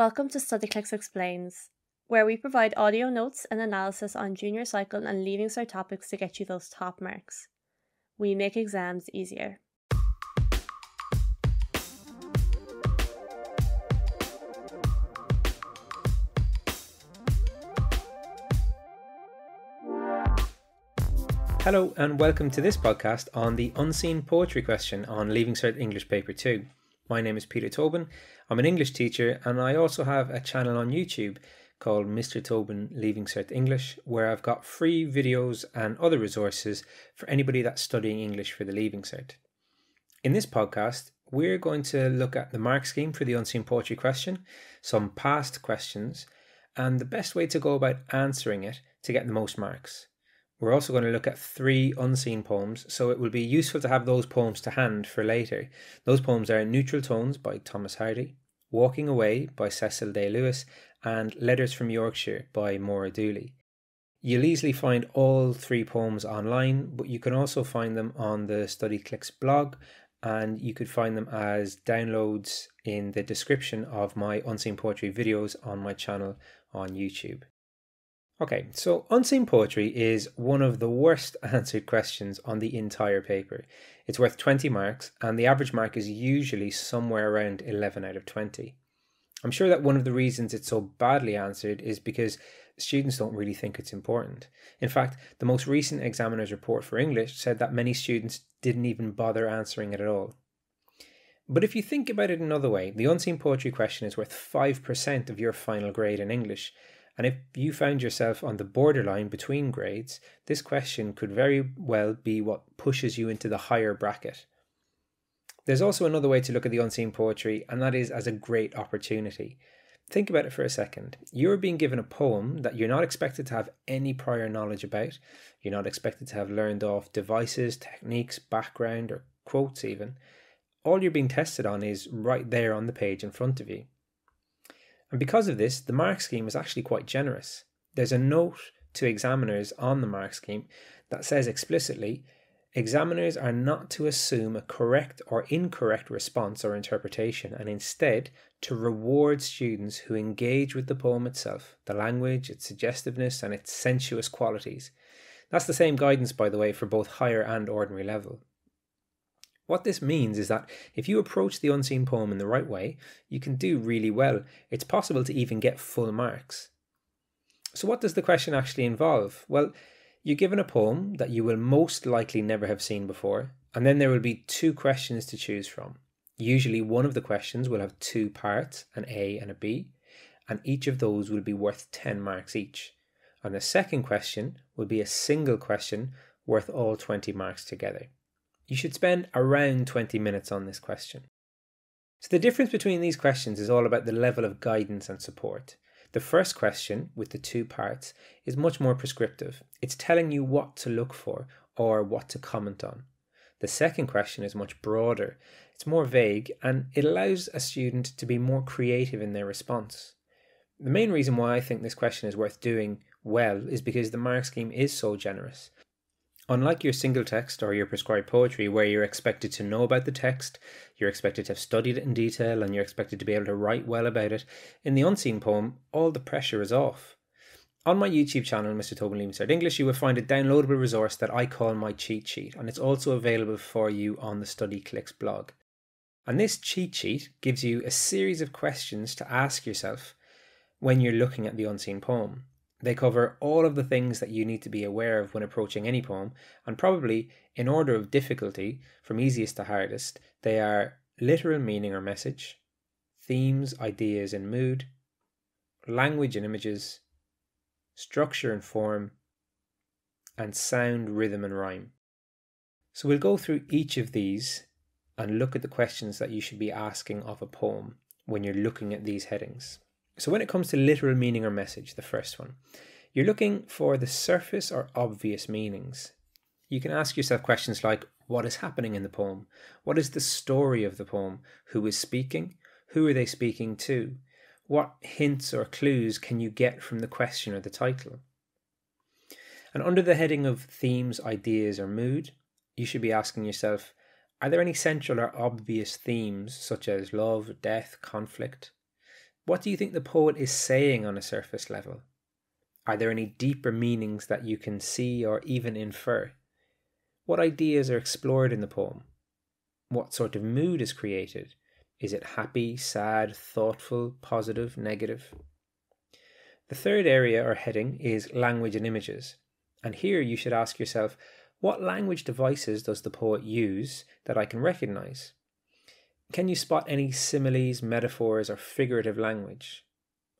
Welcome to StudyClix Explains, where we provide audio notes and analysis on junior cycle and leaving cert topics to get you those top marks. We make exams easier. Hello, and welcome to this podcast on the unseen poetry question on Leaving Cert English Paper 2. My name is Peter Tobin. I'm an English teacher, and I also have a channel on YouTube called Mr. Tobin Leaving Cert English, where I've got free videos and other resources for anybody that's studying English for the Leaving Cert. In this podcast, we're going to look at the mark scheme for the unseen poetry question, some past questions, and the best way to go about answering it to get the most marks. We're also going to look at three unseen poems, so it will be useful to have those poems to hand for later. Those poems are Neutral Tones by Thomas Hardy, Walking Away by Cecil Day Lewis, and Letters from Yorkshire by Maura Dooley. You'll easily find all three poems online, but you can also find them on the StudyClix blog, and you could find them as downloads in the description of my Unseen Poetry videos on my channel on YouTube. Okay, so unseen poetry is one of the worst answered questions on the entire paper. It's worth 20 marks, and the average mark is usually somewhere around 11 out of 20. I'm sure that one of the reasons it's so badly answered is because students don't really think it's important. In fact, the most recent examiner's report for English said that many students didn't even bother answering it at all. But if you think about it another way, the unseen poetry question is worth 5% of your final grade in English, and if you found yourself on the borderline between grades, this question could very well be what pushes you into the higher bracket. There's also another way to look at the unseen poetry, and that is as a great opportunity. Think about it for a second. You're being given a poem that you're not expected to have any prior knowledge about. You're not expected to have learned off devices, techniques, background, or quotes, even. All you're being tested on is right there on the page in front of you. And because of this, the mark scheme is actually quite generous. There's a note to examiners on the mark scheme that says explicitly examiners are not to assume a correct or incorrect response or interpretation, and instead to reward students who engage with the poem itself, the language, its suggestiveness, and its sensuous qualities. That's the same guidance, by the way, for both higher and ordinary level. What this means is that if you approach the unseen poem in the right way, you can do really well. It's possible to even get full marks. So, what does the question actually involve? Well, you're given a poem that you will most likely never have seen before, and then there will be two questions to choose from. Usually, one of the questions will have two parts, an A and a B, and each of those will be worth 10 marks each. And the second question will be a single question worth all 20 marks together. You should spend around 20 minutes on this question. So, the difference between these questions is all about the level of guidance and support. The first question, with the two parts, is much more prescriptive. It's telling you what to look for or what to comment on. The second question is much broader, it's more vague, and it allows a student to be more creative in their response. The main reason why I think this question is worth doing well is because the mark scheme is so generous. Unlike your single text or your prescribed poetry, where you're expected to know about the text, you're expected to have studied it in detail, and you're expected to be able to write well about it, in the unseen poem, all the pressure is off. On my YouTube channel, Mr. Tobin Leaving Cert English, you will find a downloadable resource that I call my cheat sheet, and it's also available for you on the StudyClix blog. And this cheat sheet gives you a series of questions to ask yourself when you're looking at the unseen poem. They cover all of the things that you need to be aware of when approaching any poem, and probably in order of difficulty, from easiest to hardest, they are literal meaning or message, themes, ideas, and mood, language and images, structure and form, and sound, rhythm, and rhyme. So we'll go through each of these and look at the questions that you should be asking of a poem when you're looking at these headings. So, when it comes to literal meaning or message, the first one, you're looking for the surface or obvious meanings. You can ask yourself questions like what is happening in the poem? What is the story of the poem? Who is speaking? Who are they speaking to? What hints or clues can you get from the question or the title? And under the heading of themes, ideas, or mood, you should be asking yourself are there any central or obvious themes such as love, death, conflict? What do you think the poet is saying on a surface level? Are there any deeper meanings that you can see or even infer? What ideas are explored in the poem? What sort of mood is created? Is it happy, sad, thoughtful, positive, negative? The third area or heading is language and images. And here you should ask yourself what language devices does the poet use that I can recognize? Can you spot any similes, metaphors, or figurative language?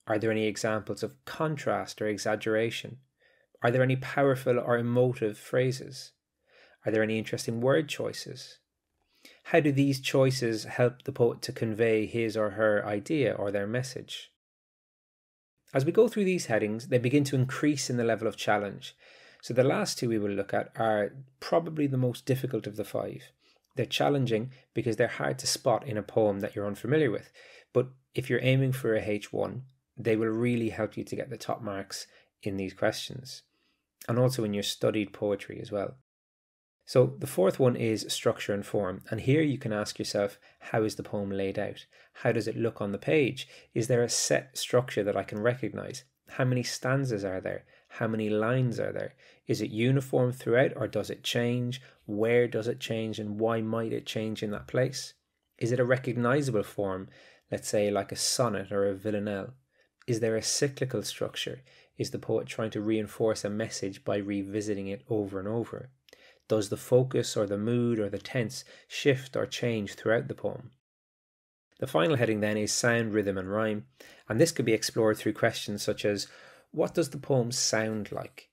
Are there any examples of contrast or exaggeration? Are there any powerful or emotive phrases? Are there any interesting word choices? How do these choices help the poet to convey his or her idea or their message? As we go through these headings, they begin to increase in the level of challenge. So the last two we will look at are probably the most difficult of the five. They're challenging because they're hard to spot in a poem that you're unfamiliar with. But if you're aiming for a H1, they will really help you to get the top marks in these questions. And also in your studied poetry as well. So the fourth one is structure and form. And here you can ask yourself, how is the poem laid out? How does it look on the page? Is there a set structure that I can recognize? How many stanzas are there? How many lines are there? Is it uniform throughout or does it change? Where does it change and why might it change in that place? Is it a recognizable form, let's say like a sonnet or a villanelle? Is there a cyclical structure? Is the poet trying to reinforce a message by revisiting it over and over? Does the focus or the mood or the tense shift or change throughout the poem? The final heading then is sound, rhythm, and rhyme, and this could be explored through questions such as What does the poem sound like?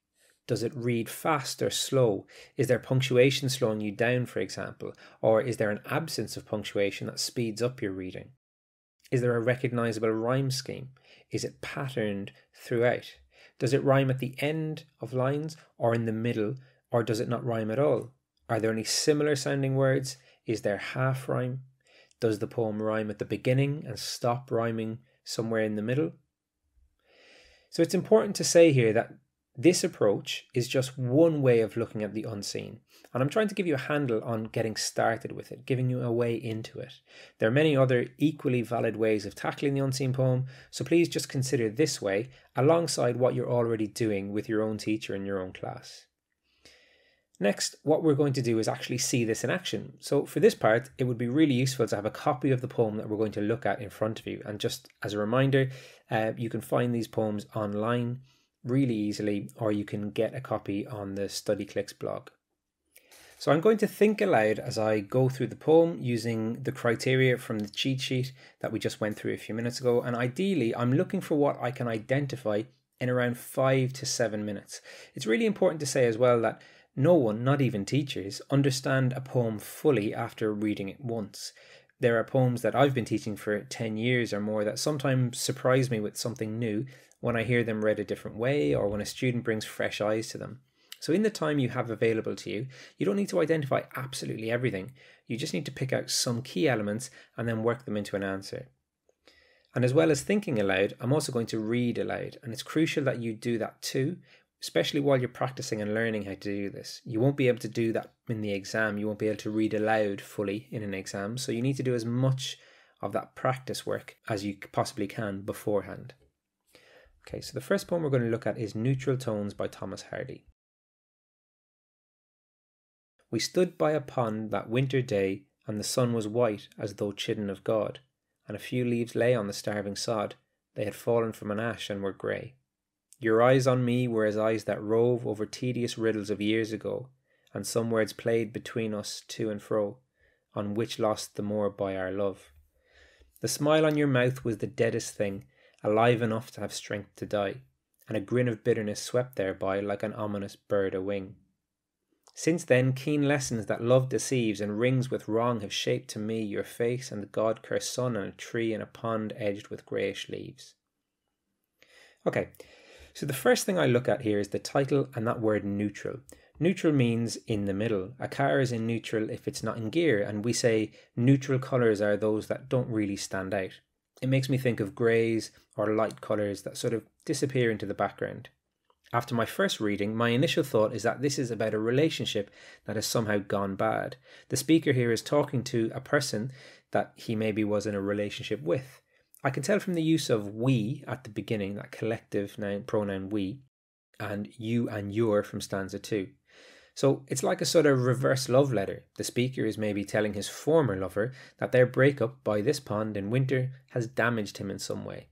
Does it read fast or slow? Is there punctuation slowing you down, for example? Or is there an absence of punctuation that speeds up your reading? Is there a recognizable rhyme scheme? Is it patterned throughout? Does it rhyme at the end of lines or in the middle or does it not rhyme at all? Are there any similar sounding words? Is there half rhyme? Does the poem rhyme at the beginning and stop rhyming somewhere in the middle? So it's important to say here that this approach is just one way of looking at the unseen, and I'm trying to give you a handle on getting started with it, giving you a way into it. There are many other equally valid ways of tackling the unseen poem, so please just consider this way alongside what you're already doing with your own teacher in your own class. Next, what we're going to do is actually see this in action. So for this part, it would be really useful to have a copy of the poem that we're going to look at in front of you. And just as a reminder, uh, you can find these poems online really easily, or you can get a copy on the StudyClix blog. So I'm going to think aloud as I go through the poem using the criteria from the cheat sheet that we just went through a few minutes ago. And ideally, I'm looking for what I can identify in around five to seven minutes. It's really important to say as well that no one, not even teachers, understand a poem fully after reading it once. There are poems that I've been teaching for 10 years or more that sometimes surprise me with something new when I hear them read a different way or when a student brings fresh eyes to them. So, in the time you have available to you, you don't need to identify absolutely everything. You just need to pick out some key elements and then work them into an answer. And as well as thinking aloud, I'm also going to read aloud. And it's crucial that you do that too, especially while you're practicing and learning how to do this. You won't be able to do that in the exam. You won't be able to read aloud fully in an exam. So you need to do as much of that practice work as you possibly can beforehand. Okay, so the first poem we're going to look at is Neutral Tones by Thomas Hardy. We stood by a pond that winter day, and the sun was white as though chidden of God, and a few leaves lay on the starving sod. They had fallen from an ash and were grey. Your eyes on me were as eyes that rove over tedious riddles of years ago, and some words played between us to and fro, on which lost the more by our love. The smile on your mouth was the deadest thing, alive enough to have strength to die, and a grin of bitterness swept thereby like an ominous bird a wing. Since then, keen lessons that love deceives and wrings with wrong have shaped to me your face and the God cursed sun and a tree and a pond edged with greyish leaves. Okay, so the first thing I look at here is the title and that word neutral. Neutral means in the middle. A car is in neutral if it's not in gear, and we say neutral colours are those that don't really stand out. It makes me think of greys or light colours that sort of disappear into the background. After my first reading, my initial thought is that this is about a relationship that has somehow gone bad. The speaker here is talking to a person that he maybe was in a relationship with. I can tell from the use of we at the beginning, that collective noun, pronoun we, and you and your from stanza 2. So it's like a sort of reverse love letter. The speaker is maybe telling his former lover that their breakup by this pond in winter has damaged him in some way.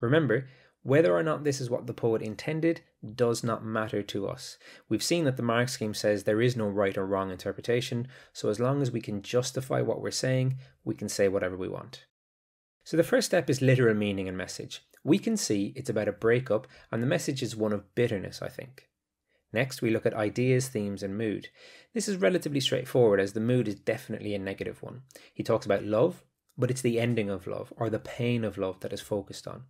Remember, whether or not this is what the poet intended does not matter to us. We've seen that the mark scheme says there is no right or wrong interpretation, so as long as we can justify what we're saying, we can say whatever we want. So the first step is literal meaning and message. We can see it's about a breakup, and the message is one of bitterness, I think. Next, we look at ideas, themes, and mood. This is relatively straightforward as the mood is definitely a negative one. He talks about love, but it's the ending of love or the pain of love that is focused on.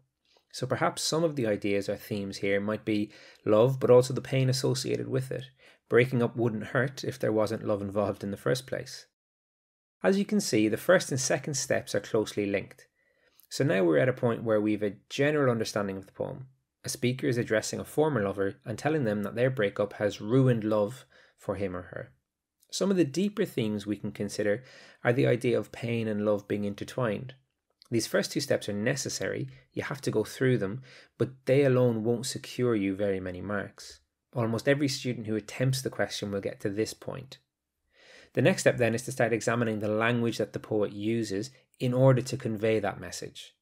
So perhaps some of the ideas or themes here might be love, but also the pain associated with it. Breaking up wouldn't hurt if there wasn't love involved in the first place. As you can see, the first and second steps are closely linked. So now we're at a point where we've a general understanding of the poem. A speaker is addressing a former lover and telling them that their breakup has ruined love for him or her. Some of the deeper themes we can consider are the idea of pain and love being intertwined, these first two steps are necessary, you have to go through them, but they alone won't secure you very many marks. Almost every student who attempts the question will get to this point. The next step then is to start examining the language that the poet uses in order to convey that message.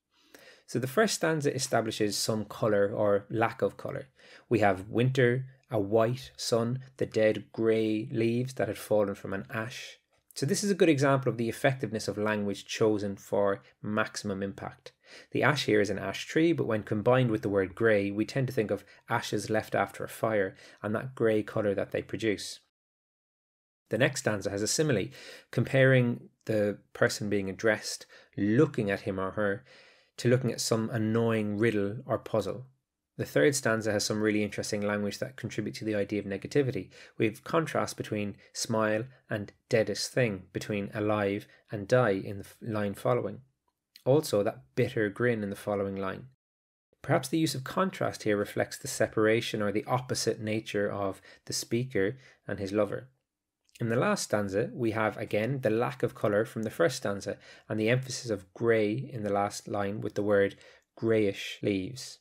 So the first stanza establishes some colour or lack of colour. We have winter, a white sun, the dead grey leaves that had fallen from an ash, so, this is a good example of the effectiveness of language chosen for maximum impact. The ash here is an ash tree, but when combined with the word grey, we tend to think of ashes left after a fire and that grey colour that they produce. The next stanza has a simile, comparing the person being addressed looking at him or her to looking at some annoying riddle or puzzle. The third stanza has some really interesting language that contribute to the idea of negativity. We have contrast between smile and deadest thing, between alive and die in the line following. Also, that bitter grin in the following line. Perhaps the use of contrast here reflects the separation or the opposite nature of the speaker and his lover. In the last stanza, we have again the lack of colour from the first stanza and the emphasis of grey in the last line with the word greyish leaves.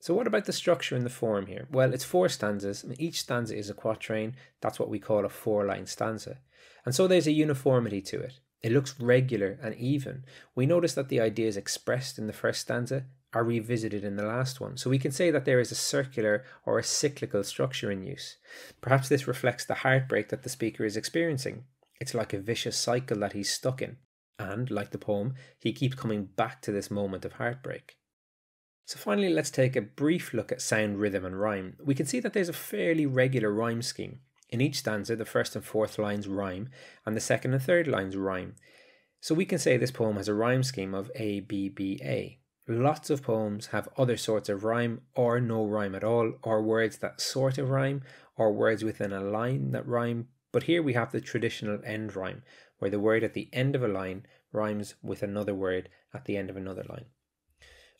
So, what about the structure and the form here? Well, it's four stanzas, and each stanza is a quatrain. That's what we call a four line stanza. And so there's a uniformity to it. It looks regular and even. We notice that the ideas expressed in the first stanza are revisited in the last one. So we can say that there is a circular or a cyclical structure in use. Perhaps this reflects the heartbreak that the speaker is experiencing. It's like a vicious cycle that he's stuck in. And, like the poem, he keeps coming back to this moment of heartbreak. So finally, let's take a brief look at sound, rhythm and rhyme. We can see that there's a fairly regular rhyme scheme. In each stanza, the first and fourth lines rhyme, and the second and third lines rhyme. So we can say this poem has a rhyme scheme of A, B, B, A. Lots of poems have other sorts of rhyme, or no rhyme at all, or words that sort of rhyme, or words within a line that rhyme. But here we have the traditional end rhyme, where the word at the end of a line rhymes with another word at the end of another line.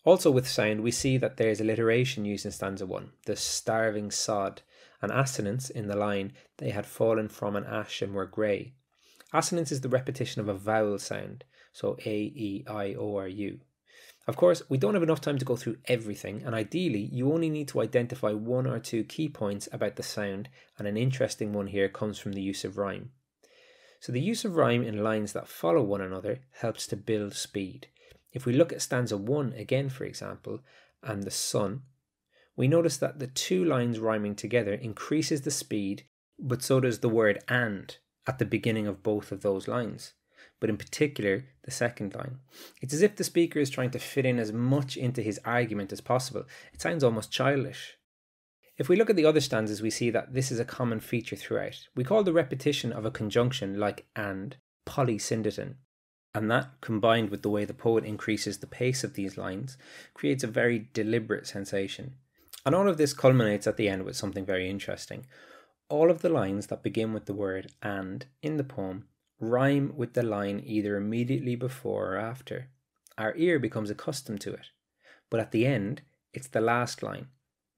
Also, with sound, we see that there is alliteration used in stanza 1, the starving sod, and assonance in the line, they had fallen from an ash and were grey. Assonance is the repetition of a vowel sound, so A, E, I, O, or U. Of course, we don't have enough time to go through everything, and ideally, you only need to identify one or two key points about the sound, and an interesting one here comes from the use of rhyme. So, the use of rhyme in lines that follow one another helps to build speed. If we look at stanza 1 again, for example, and the sun, we notice that the two lines rhyming together increases the speed, but so does the word and at the beginning of both of those lines, but in particular the second line. It's as if the speaker is trying to fit in as much into his argument as possible. It sounds almost childish. If we look at the other stanzas, we see that this is a common feature throughout. We call the repetition of a conjunction like and polysyndeton, and that, combined with the way the poet increases the pace of these lines, creates a very deliberate sensation. And all of this culminates at the end with something very interesting. All of the lines that begin with the word and in the poem rhyme with the line either immediately before or after. Our ear becomes accustomed to it. But at the end, it's the last line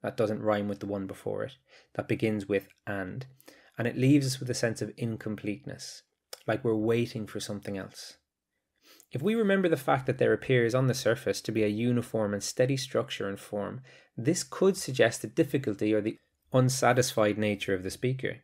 that doesn't rhyme with the one before it, that begins with and, and it leaves us with a sense of incompleteness, like we're waiting for something else. If we remember the fact that there appears on the surface to be a uniform and steady structure and form, this could suggest the difficulty or the unsatisfied nature of the speaker.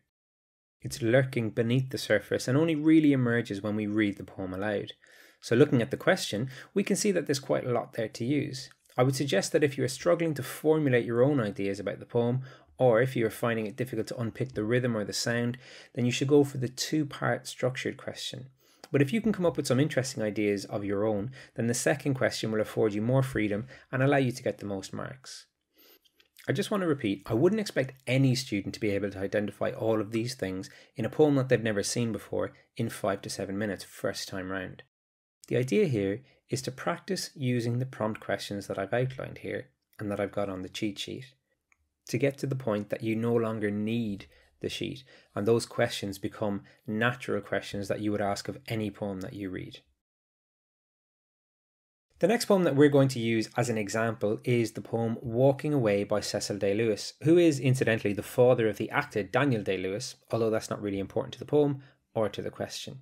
It's lurking beneath the surface and only really emerges when we read the poem aloud. So, looking at the question, we can see that there's quite a lot there to use. I would suggest that if you are struggling to formulate your own ideas about the poem, or if you are finding it difficult to unpick the rhythm or the sound, then you should go for the two part structured question. But if you can come up with some interesting ideas of your own, then the second question will afford you more freedom and allow you to get the most marks. I just want to repeat I wouldn't expect any student to be able to identify all of these things in a poem that they've never seen before in five to seven minutes, first time round. The idea here is to practice using the prompt questions that I've outlined here and that I've got on the cheat sheet to get to the point that you no longer need the sheet and those questions become natural questions that you would ask of any poem that you read. The next poem that we're going to use as an example is the poem Walking Away by Cecil Day Lewis, who is incidentally the father of the actor Daniel Day Lewis, although that's not really important to the poem or to the question.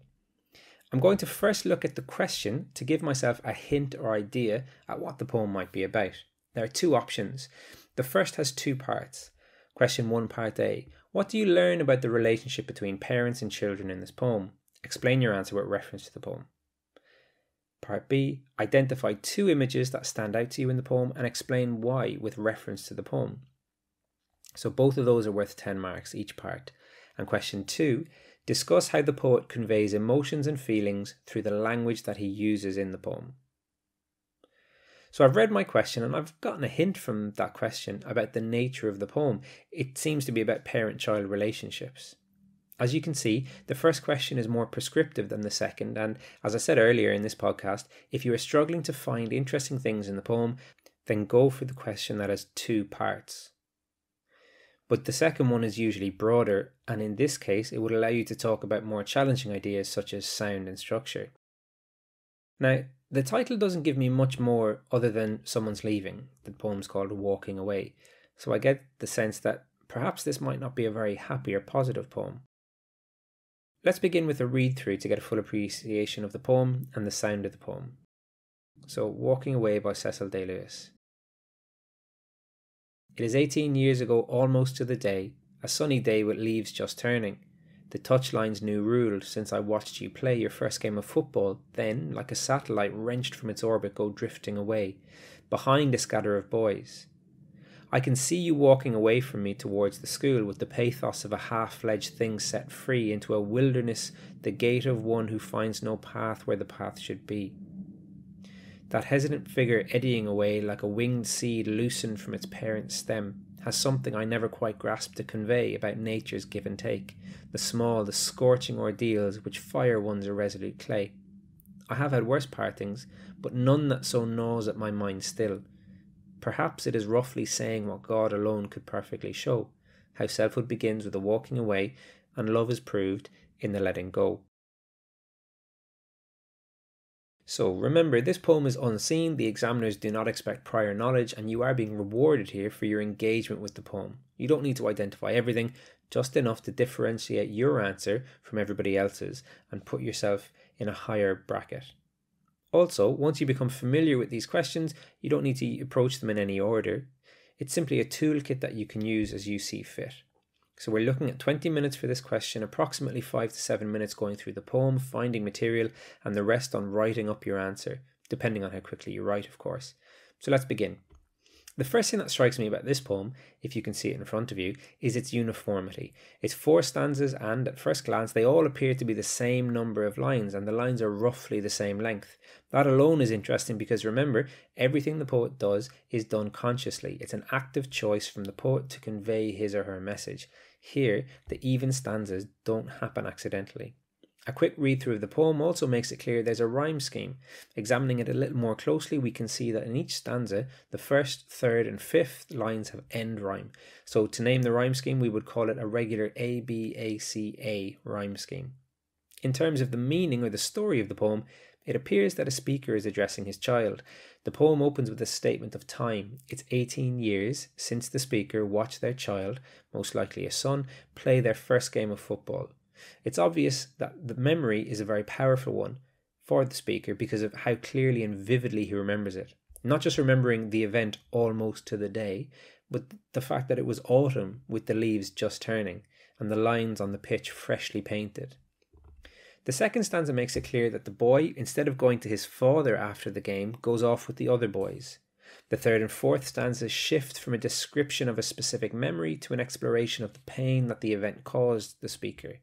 I'm going to first look at the question to give myself a hint or idea at what the poem might be about. There are two options. The first has two parts. Question 1, Part A. What do you learn about the relationship between parents and children in this poem? Explain your answer with reference to the poem. Part B. Identify two images that stand out to you in the poem and explain why with reference to the poem. So both of those are worth 10 marks each part. And question 2 Discuss how the poet conveys emotions and feelings through the language that he uses in the poem. So I've read my question and I've gotten a hint from that question about the nature of the poem. It seems to be about parent child relationships. As you can see, the first question is more prescriptive than the second, and as I said earlier in this podcast, if you are struggling to find interesting things in the poem, then go for the question that has two parts. But the second one is usually broader, and in this case, it would allow you to talk about more challenging ideas such as sound and structure. Now, the title doesn't give me much more other than someone's leaving. The poem's called Walking Away, so I get the sense that perhaps this might not be a very happy or positive poem. Let's begin with a read through to get a full appreciation of the poem and the sound of the poem. So, Walking Away by Cecil Day Lewis. It is 18 years ago, almost to the day, a sunny day with leaves just turning. The touchline's new rule since I watched you play your first game of football, then, like a satellite wrenched from its orbit, go drifting away, behind a scatter of boys. I can see you walking away from me towards the school with the pathos of a half fledged thing set free into a wilderness, the gait of one who finds no path where the path should be that hesitant figure eddying away like a winged seed loosened from its parent stem has something I never quite grasped to convey about nature's give and take, the small, the scorching ordeals which fire one's irresolute clay. I have had worse partings, but none that so gnaws at my mind still. Perhaps it is roughly saying what God alone could perfectly show, how selfhood begins with a walking away, and love is proved in the letting go. So remember, this poem is unseen, the examiners do not expect prior knowledge, and you are being rewarded here for your engagement with the poem. You don't need to identify everything, just enough to differentiate your answer from everybody else's and put yourself in a higher bracket. Also, once you become familiar with these questions, you don't need to approach them in any order. It's simply a toolkit that you can use as you see fit. So we're looking at 20 minutes for this question, approximately 5 to 7 minutes going through the poem, finding material, and the rest on writing up your answer, depending on how quickly you write, of course. So let's begin. The first thing that strikes me about this poem, if you can see it in front of you, is its uniformity. It's four stanzas, and at first glance, they all appear to be the same number of lines, and the lines are roughly the same length. That alone is interesting because remember, everything the poet does is done consciously. It's an active choice from the poet to convey his or her message. Here, the even stanzas don't happen accidentally. A quick read through of the poem also makes it clear there's a rhyme scheme. Examining it a little more closely, we can see that in each stanza, the first, third, and fifth lines have end rhyme. So, to name the rhyme scheme, we would call it a regular A B A C A rhyme scheme. In terms of the meaning or the story of the poem, it appears that a speaker is addressing his child. The poem opens with a statement of time. It's 18 years since the speaker watched their child, most likely a son, play their first game of football. It's obvious that the memory is a very powerful one. for the speaker because of how clearly and vividly he remembers it. Not just remembering the event almost to the day, but the fact that it was autumn with the leaves just turning and the lines on the pitch freshly painted. The second stanza makes it clear that the boy, instead of going to his father after the game, goes off with the other boys. The third and fourth stanzas shift from a description of a specific memory to an exploration of the pain that the event caused the speaker.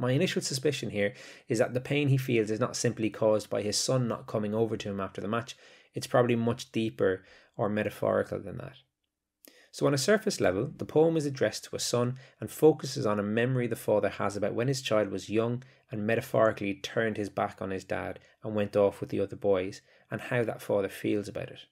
My initial suspicion here is that the pain he feels is not simply caused by his son not coming over to him after the match, it's probably much deeper or metaphorical than that. So, on a surface level, the poem is addressed to a son and focuses on a memory the father has about when his child was young and metaphorically turned his back on his dad and went off with the other boys, and how that father feels about it.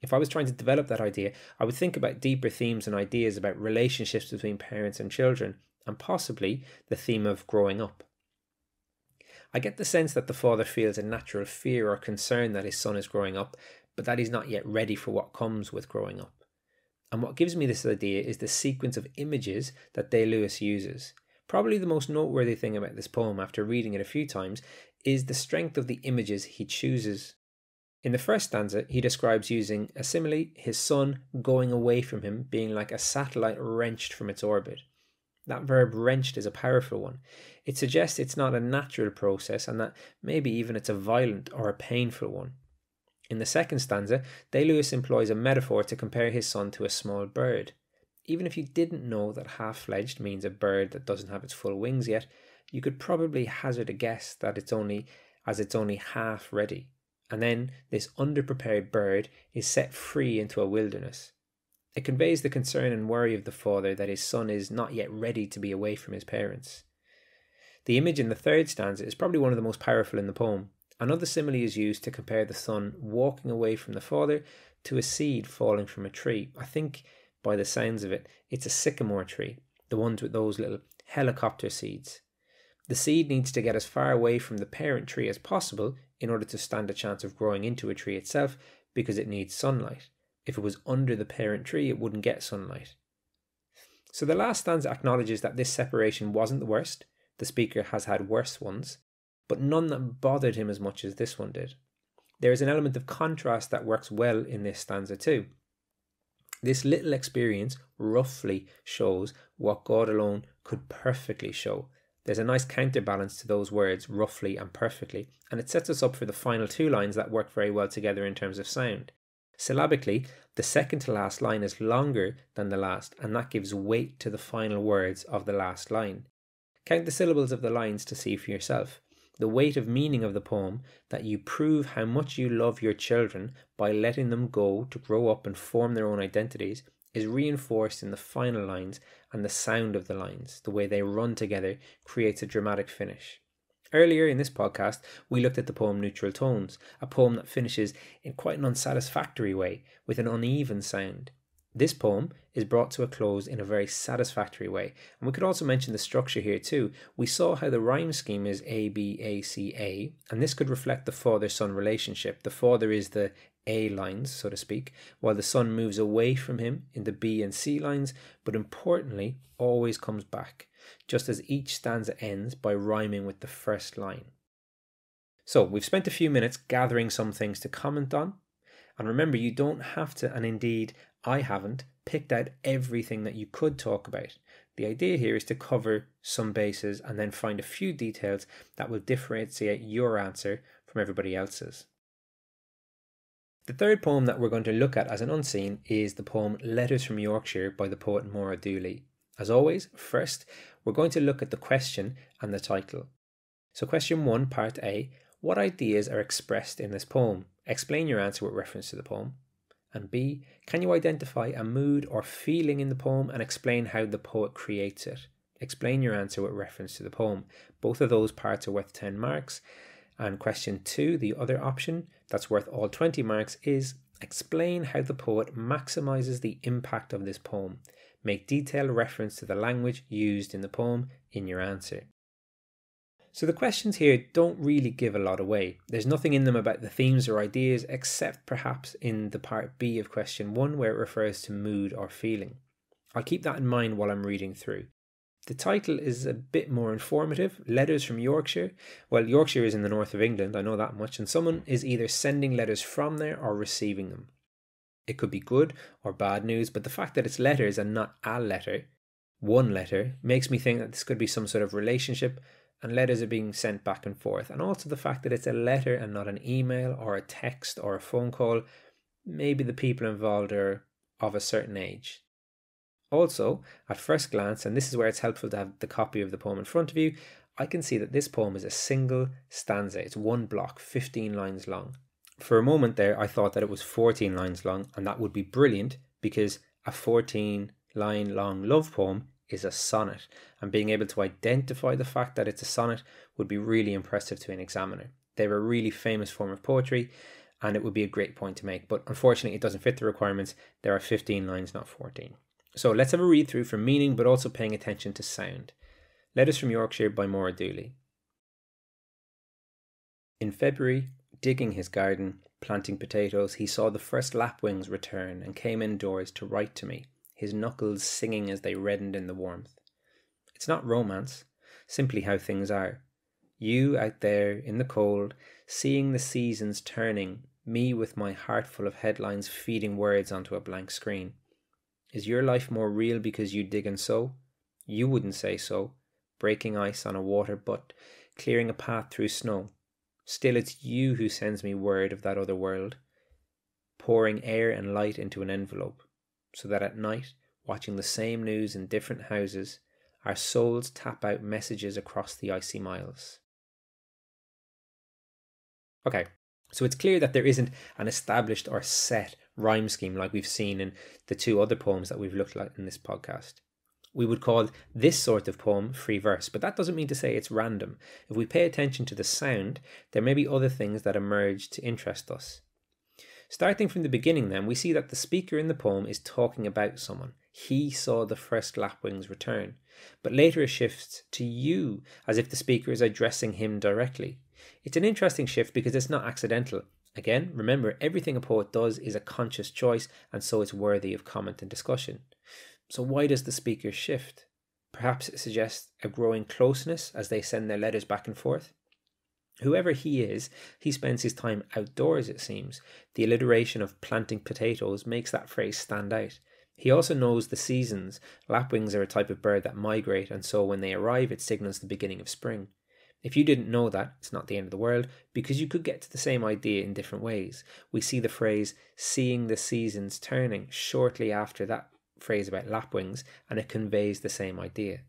If I was trying to develop that idea, I would think about deeper themes and ideas about relationships between parents and children, and possibly the theme of growing up. I get the sense that the father feels a natural fear or concern that his son is growing up, but that he's not yet ready for what comes with growing up. And what gives me this idea is the sequence of images that Day Lewis uses. Probably the most noteworthy thing about this poem, after reading it a few times, is the strength of the images he chooses. In the first stanza, he describes using a simile, his son going away from him being like a satellite wrenched from its orbit. That verb wrenched is a powerful one. It suggests it's not a natural process and that maybe even it's a violent or a painful one. In the second stanza, Day Lewis employs a metaphor to compare his son to a small bird. Even if you didn't know that half fledged means a bird that doesn't have its full wings yet, you could probably hazard a guess that it's only as it's only half ready. And then this underprepared bird is set free into a wilderness. It conveys the concern and worry of the father that his son is not yet ready to be away from his parents. The image in the third stanza is probably one of the most powerful in the poem. Another simile is used to compare the son walking away from the father to a seed falling from a tree. I think, by the sounds of it, it's a sycamore tree, the ones with those little helicopter seeds. The seed needs to get as far away from the parent tree as possible in order to stand a chance of growing into a tree itself because it needs sunlight. If it was under the parent tree, it wouldn't get sunlight. So the last stanza acknowledges that this separation wasn't the worst. The speaker has had worse ones, but none that bothered him as much as this one did. There is an element of contrast that works well in this stanza too. This little experience roughly shows what God alone could perfectly show. There's a nice counterbalance to those words, roughly and perfectly, and it sets us up for the final two lines that work very well together in terms of sound. Syllabically, the second to last line is longer than the last, and that gives weight to the final words of the last line. Count the syllables of the lines to see for yourself the weight of meaning of the poem that you prove how much you love your children by letting them go to grow up and form their own identities is reinforced in the final lines and the sound of the lines, the way they run together creates a dramatic finish. Earlier in this podcast, we looked at the poem Neutral Tones, a poem that finishes in quite an unsatisfactory way with an uneven sound. This poem is brought to a close in a very satisfactory way. And we could also mention the structure here too. We saw how the rhyme scheme is A, B, A, C, A, and this could reflect the father son relationship. The father is the A lines, so to speak, while the son moves away from him in the B and C lines, but importantly, always comes back, just as each stanza ends by rhyming with the first line. So, we've spent a few minutes gathering some things to comment on. And remember, you don't have to, and indeed, I haven't picked out everything that you could talk about. The idea here is to cover some bases and then find a few details that will differentiate your answer from everybody else's. The third poem that we're going to look at as an unseen is the poem Letters from Yorkshire by the poet Maura Dooley. As always, first, we're going to look at the question and the title. So, question one, part A What ideas are expressed in this poem? Explain your answer with reference to the poem. And B, can you identify a mood or feeling in the poem and explain how the poet creates it? Explain your answer with reference to the poem. Both of those parts are worth 10 marks. And question two, the other option that's worth all 20 marks, is explain how the poet maximizes the impact of this poem. Make detailed reference to the language used in the poem in your answer. So the questions here don't really give a lot away. There's nothing in them about the themes or ideas except perhaps in the part B of question 1 where it refers to mood or feeling. I'll keep that in mind while I'm reading through. The title is a bit more informative Letters from Yorkshire. Well, Yorkshire is in the north of England, I know that much, and someone is either sending letters from there or receiving them. It could be good or bad news, but the fact that it's letters and not a letter, one letter, makes me think that this could be some sort of relationship and letters are being sent back and forth. And also the fact that it's a letter and not an email or a text or a phone call, maybe the people involved are of a certain age. Also, at first glance, and this is where it's helpful to have the copy of the poem in front of you, I can see that this poem is a single stanza. It's one block, 15 lines long. For a moment there, I thought that it was 14 lines long, and that would be brilliant because a 14 line long love poem is a sonnet, and being able to identify the fact that it's a sonnet would be really impressive to an examiner. They're a really famous form of poetry, and it would be a great point to make, but unfortunately, it doesn't fit the requirements. There are 15 lines, not 14. So let's have a read through for meaning, but also paying attention to sound. Letters from Yorkshire by Maura Dooley. In February, digging his garden, planting potatoes, he saw the first lapwings return and came indoors to write to me, his knuckles singing as they reddened in the warmth. It's not romance, simply how things are. You out there in the cold, seeing the seasons turning, me with my heart full of headlines feeding words onto a blank screen. Is your life more real because you dig and sow? You wouldn't say so. Breaking ice on a water butt, clearing a path through snow. Still, it's you who sends me word of that other world, pouring air and light into an envelope, so that at night, watching the same news in different houses, our souls tap out messages across the icy miles. Okay, so it's clear that there isn't an established or set rhyme scheme like we've seen in the two other poems that we've looked at in this podcast. We would call this sort of poem free verse, but that doesn't mean to say it's random. If we pay attention to the sound, there may be other things that emerge to interest us. Starting from the beginning, then, we see that the speaker in the poem is talking about someone. He saw the first lapwings return. But later it shifts to you, as if the speaker is addressing him directly. It's an interesting shift because it's not accidental. Again, remember, everything a poet does is a conscious choice, and so it's worthy of comment and discussion. So, why does the speaker shift? Perhaps it suggests a growing closeness as they send their letters back and forth. Whoever he is, he spends his time outdoors, it seems. The alliteration of planting potatoes makes that phrase stand out. He also knows the seasons. Lapwings are a type of bird that migrate, and so when they arrive, it signals the beginning of spring. If you didn't know that, it's not the end of the world because you could get to the same idea in different ways. We see the phrase seeing the seasons turning shortly after that phrase about lapwings, and it conveys the same idea.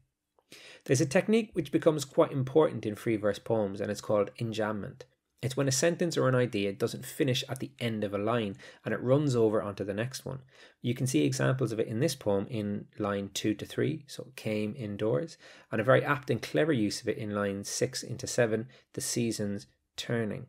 There's a technique which becomes quite important in free verse poems, and it's called enjambment. It's when a sentence or an idea doesn't finish at the end of a line and it runs over onto the next one. You can see examples of it in this poem in line 2 to 3, so came indoors, and a very apt and clever use of it in lines 6 into 7, the seasons turning.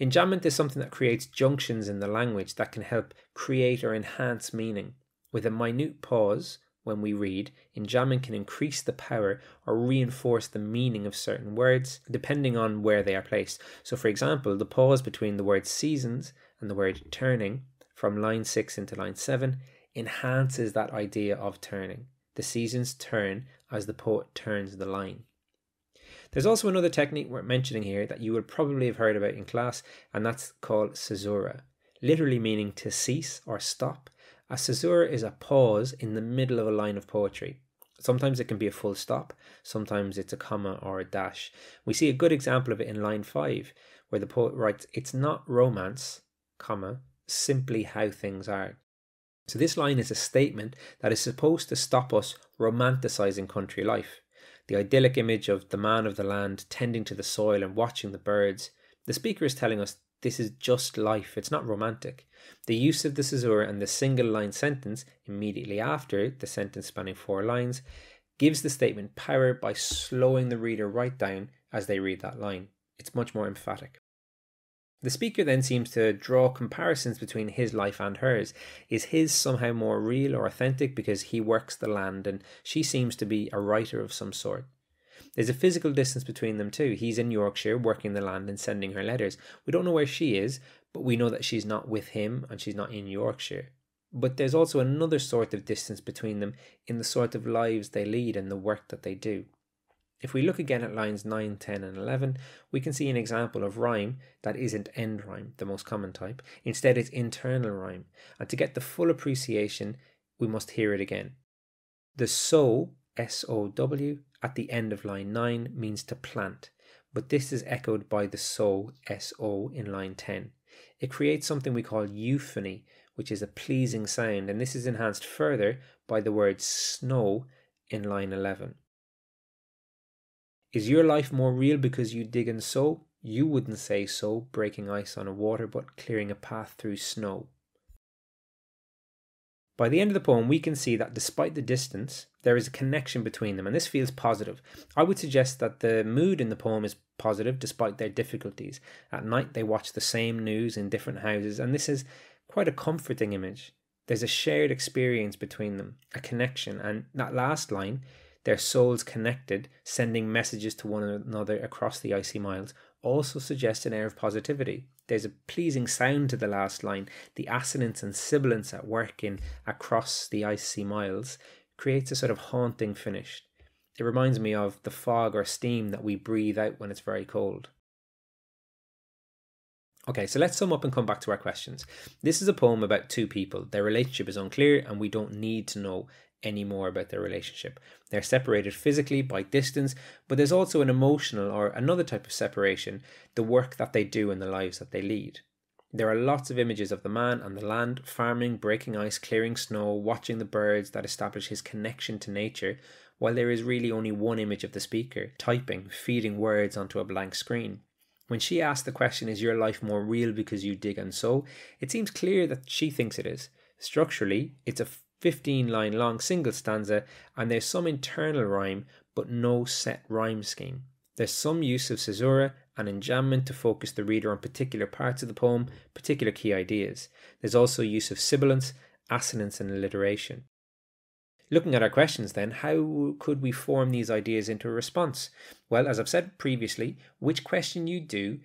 Enjambment is something that creates junctions in the language that can help create or enhance meaning. With a minute pause, when we read, enjambment can increase the power or reinforce the meaning of certain words depending on where they are placed. So, for example, the pause between the word seasons and the word turning from line 6 into line 7 enhances that idea of turning. The seasons turn as the poet turns the line. There's also another technique we're mentioning here that you will probably have heard about in class, and that's called caesura, literally meaning to cease or stop. A caesura is a pause in the middle of a line of poetry. Sometimes it can be a full stop, sometimes it's a comma or a dash. We see a good example of it in line 5, where the poet writes, It's not romance, comma, simply how things are. So this line is a statement that is supposed to stop us romanticizing country life. The idyllic image of the man of the land tending to the soil and watching the birds. The speaker is telling us this is just life, it's not romantic. The use of the caesura and the single line sentence immediately after the sentence spanning four lines gives the statement power by slowing the reader right down as they read that line. It's much more emphatic. The speaker then seems to draw comparisons between his life and hers. Is his somehow more real or authentic because he works the land and she seems to be a writer of some sort? There's a physical distance between them too. He's in Yorkshire working the land and sending her letters. We don't know where she is, but we know that she's not with him and she's not in Yorkshire. but there's also another sort of distance between them in the sort of lives they lead and the work that they do. If we look again at lines 9, 10, and 11, we can see an example of rhyme that isn't end rhyme, the most common type. Instead, it's internal rhyme. And to get the full appreciation, we must hear it again. The sow, at the end of line 9 means to plant, but this is echoed by the so, S O, in line 10. It creates something we call euphony, which is a pleasing sound, and this is enhanced further by the word snow in line 11. Is your life more real because you dig and sow? You wouldn't say so, breaking ice on a water, but clearing a path through snow. By the end of the poem, we can see that despite the distance, there is a connection between them, and this feels positive. I would suggest that the mood in the poem is positive despite their difficulties. At night, they watch the same news in different houses, and this is quite a comforting image. There's a shared experience between them, a connection, and that last line their souls connected, sending messages to one another across the icy miles, also suggests an air of positivity. There's a pleasing sound to the last line. The assonance and sibilance at work in across the icy miles creates a sort of haunting finish. It reminds me of the fog or steam that we breathe out when it's very cold. Okay, so let's sum up and come back to our questions. This is a poem about two people. Their relationship is unclear, and we don't need to know any more about their relationship. They're separated physically by distance, but there's also an emotional or another type of separation the work that they do and the lives that they lead. There are lots of images of the man and the land, farming, breaking ice, clearing snow, watching the birds that establish his connection to nature, while there is really only one image of the speaker, typing, feeding words onto a blank screen. When she asks the question, Is your life more real because you dig and sow? it seems clear that she thinks it is. Structurally, it's a 15 line long single stanza, and there's some internal rhyme but no set rhyme scheme. There's some use of caesura and enjambment to focus the reader on particular parts of the poem, particular key ideas. There's also use of sibilance, assonance, and alliteration. Looking at our questions, then, how could we form these ideas into a response? Well, as I've said previously, which question you do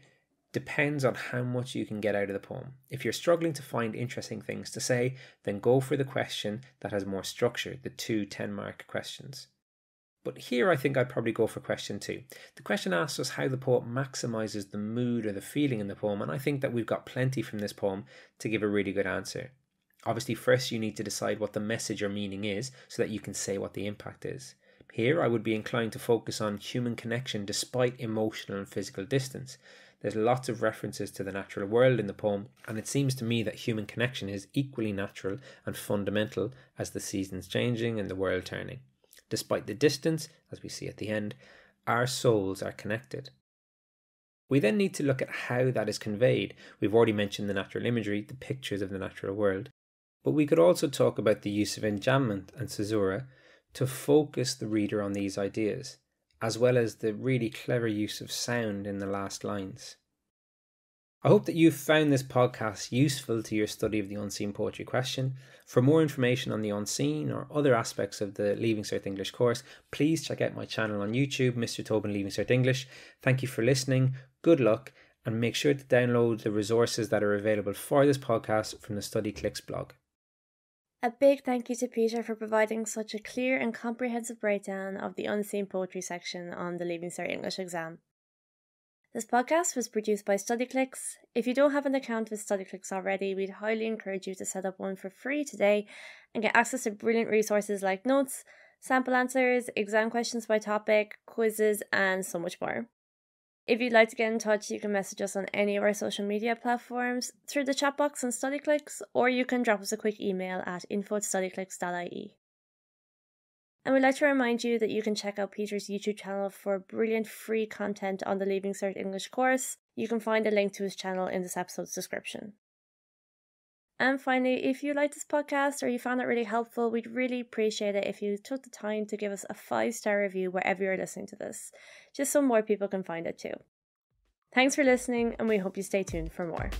depends on how much you can get out of the poem. If you're struggling to find interesting things to say, then go for the question that has more structure, the two 10 mark questions. But here I think I'd probably go for question two. The question asks us how the poet maximizes the mood or the feeling in the poem, and I think that we've got plenty from this poem to give a really good answer. Obviously, first you need to decide what the message or meaning is so that you can say what the impact is. Here, I would be inclined to focus on human connection despite emotional and physical distance. There's lots of references to the natural world in the poem, and it seems to me that human connection is equally natural and fundamental as the seasons changing and the world turning. Despite the distance, as we see at the end, our souls are connected. We then need to look at how that is conveyed. We've already mentioned the natural imagery, the pictures of the natural world, but we could also talk about the use of enjambment and caesura to focus the reader on these ideas as well as the really clever use of sound in the last lines. I hope that you've found this podcast useful to your study of the unseen poetry question. For more information on the unseen or other aspects of the Leaving Cert English course, please check out my channel on YouTube, Mr. Tobin Leaving Cert English. Thank you for listening, good luck, and make sure to download the resources that are available for this podcast from the StudyClix blog. A big thank you to Peter for providing such a clear and comprehensive breakdown of the unseen poetry section on the Leaving Cert English exam. This podcast was produced by StudyClix. If you don't have an account with StudyClix already, we'd highly encourage you to set up one for free today and get access to brilliant resources like notes, sample answers, exam questions by topic, quizzes, and so much more. If you'd like to get in touch, you can message us on any of our social media platforms through the chat box on StudyClix, or you can drop us a quick email at info at studyclix.ie. And we'd like to remind you that you can check out Peter's YouTube channel for brilliant free content on the Leaving Cert English course. You can find a link to his channel in this episode's description. And finally, if you like this podcast or you found it really helpful, we'd really appreciate it if you took the time to give us a five star review wherever you're listening to this, just so more people can find it too. Thanks for listening, and we hope you stay tuned for more.